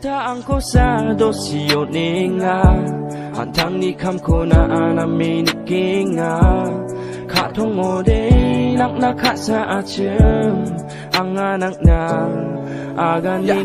Sultaan ko sa dosyo ni Hantang ni kam ko na anaminiking nga Katong mo de nak naka sa achim Ang anak na aga ni